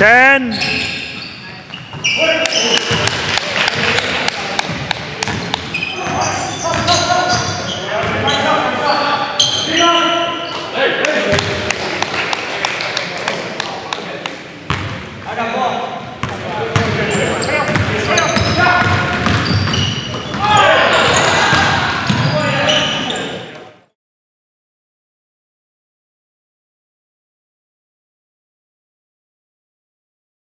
10